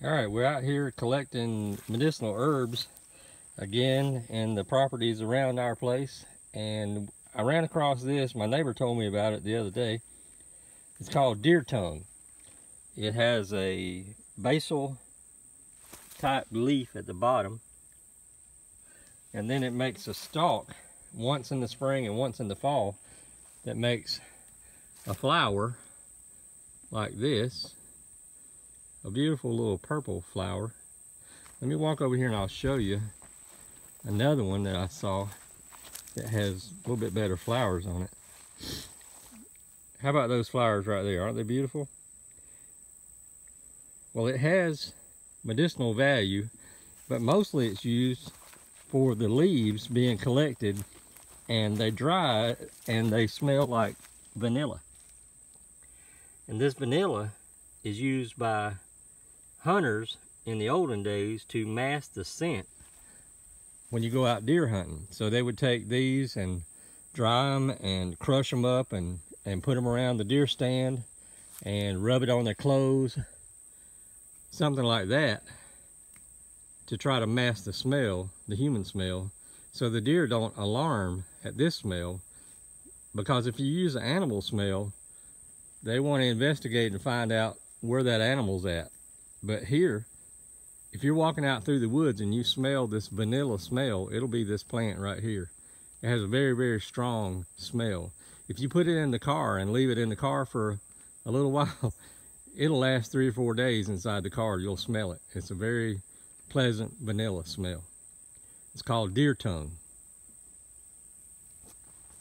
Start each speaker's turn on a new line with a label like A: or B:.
A: All right, we're out here collecting medicinal herbs again in the properties around our place. And I ran across this, my neighbor told me about it the other day. It's called deer tongue. It has a basal type leaf at the bottom. And then it makes a stalk once in the spring and once in the fall that makes a flower like this a beautiful little purple flower. Let me walk over here and I'll show you another one that I saw that has a little bit better flowers on it. How about those flowers right there? Aren't they beautiful? Well, it has medicinal value, but mostly it's used for the leaves being collected and they dry and they smell like vanilla. And this vanilla is used by hunters in the olden days to mask the scent when you go out deer hunting. So they would take these and dry them and crush them up and, and put them around the deer stand and rub it on their clothes, something like that, to try to mask the smell, the human smell, so the deer don't alarm at this smell. Because if you use an animal smell, they want to investigate and find out where that animal's at. But here, if you're walking out through the woods and you smell this vanilla smell, it'll be this plant right here. It has a very, very strong smell. If you put it in the car and leave it in the car for a little while, it'll last three or four days inside the car. You'll smell it. It's a very pleasant vanilla smell. It's called deer tongue.